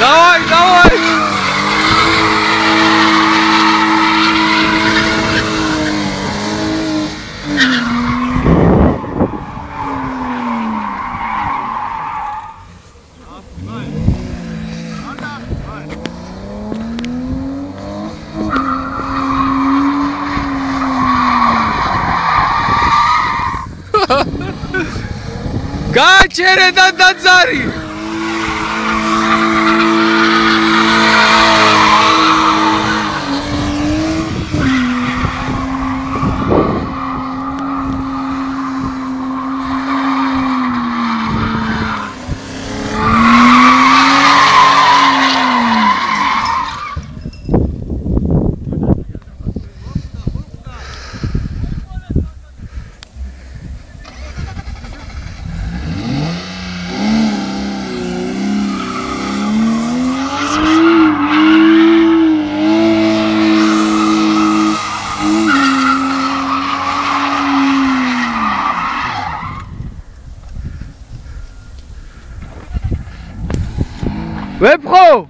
давай, давай. გაჭერე და დაძარი Ouais, pro